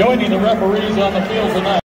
Joining the referees on the field tonight.